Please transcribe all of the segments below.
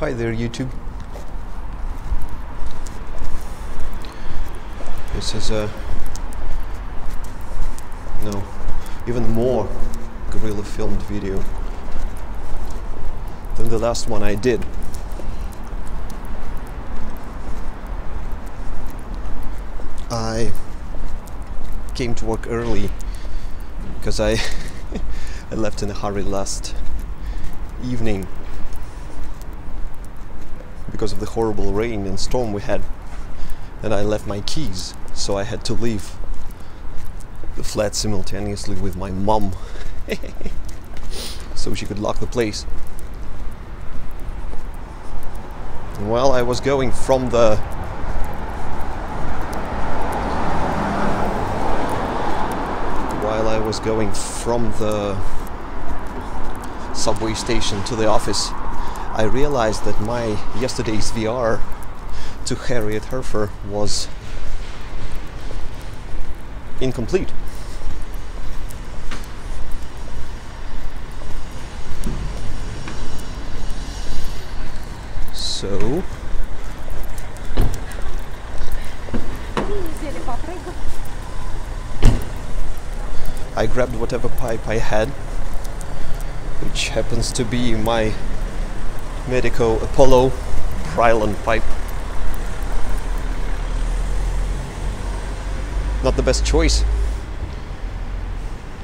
Hi there, YouTube. This is a no, even more guerrilla filmed video than the last one I did. I came to work early because I I left in a hurry last evening because of the horrible rain and storm we had and I left my keys so I had to leave the flat simultaneously with my mom so she could lock the place. Well I was going from the while I was going from the subway station to the office I realized that my yesterday's VR to Harriet Herfer was incomplete. So I grabbed whatever pipe I had, which happens to be my Medico Apollo Krylon pipe. Not the best choice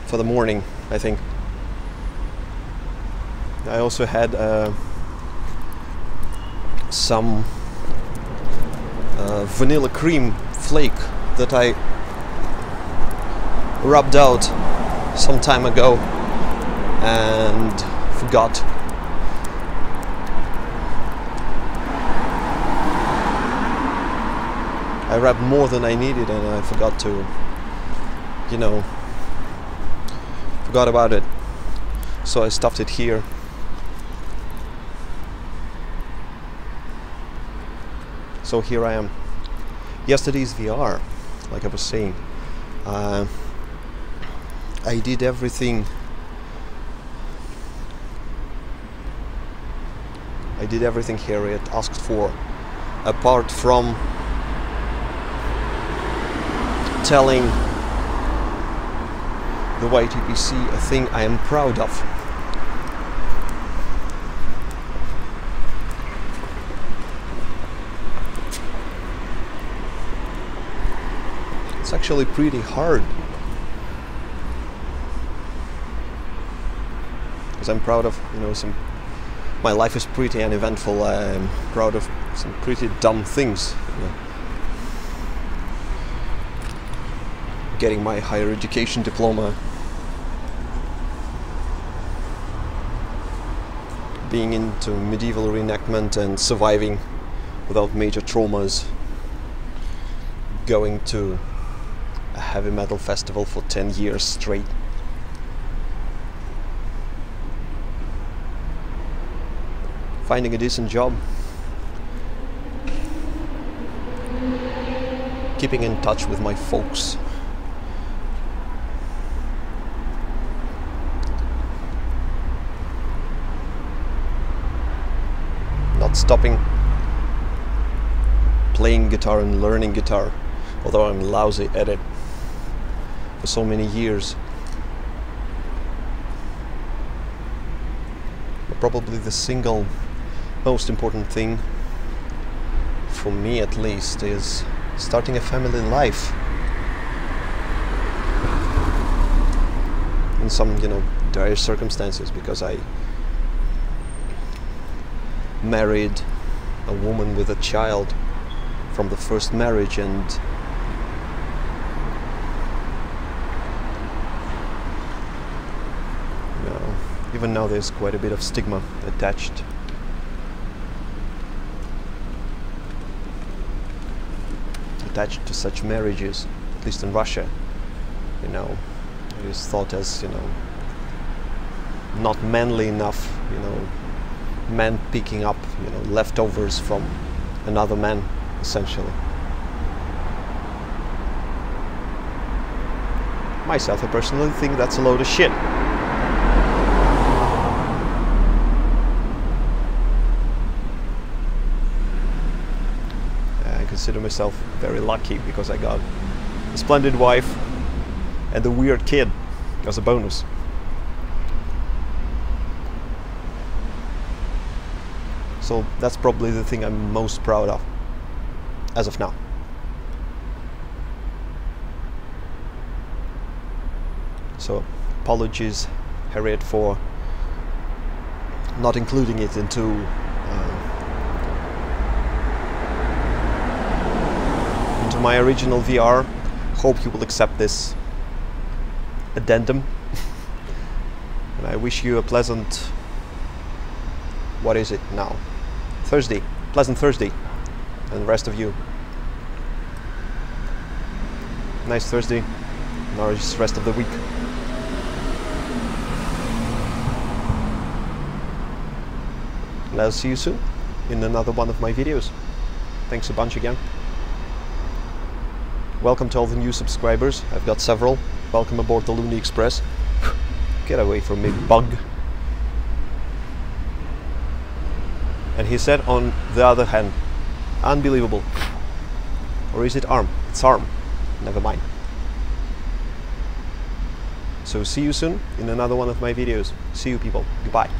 for the morning, I think. I also had uh, some uh, vanilla cream flake that I rubbed out some time ago and forgot I rubbed more than I needed and I forgot to, you know, forgot about it. So I stuffed it here. So here I am. Yesterday's VR, like I was saying, uh, I did everything. I did everything Harriet asked for, apart from telling the YTPC a thing I am proud of. It's actually pretty hard. Because I'm proud of, you know, some. My life is pretty uneventful. I'm proud of some pretty dumb things. You know. Getting my higher education diploma, being into medieval reenactment and surviving without major traumas, going to a heavy metal festival for 10 years straight. Finding a decent job. Keeping in touch with my folks. Stopping playing guitar and learning guitar, although I'm lousy at it for so many years. But probably the single most important thing, for me at least, is starting a family life. In some, you know, dire circumstances, because I married a woman with a child from the first marriage and you know, even now there's quite a bit of stigma attached. Attached to such marriages at least in Russia you know it is thought as you know not manly enough you know man picking up you know leftovers from another man essentially. Myself i personally think that's a load of shit. I consider myself very lucky because i got a splendid wife and a weird kid as a bonus. So that's probably the thing I'm most proud of as of now. So apologies, Harriet, for not including it into uh, into my original VR. Hope you will accept this addendum. and I wish you a pleasant. What is it now? Thursday. Pleasant Thursday. And the rest of you. Nice Thursday. Nice rest of the week. And I'll see you soon in another one of my videos. Thanks a bunch again. Welcome to all the new subscribers. I've got several. Welcome aboard the Looney Express. Get away from me, bug. And he said, on the other hand, unbelievable. Or is it arm? It's arm. Never mind. So see you soon in another one of my videos. See you people. Goodbye.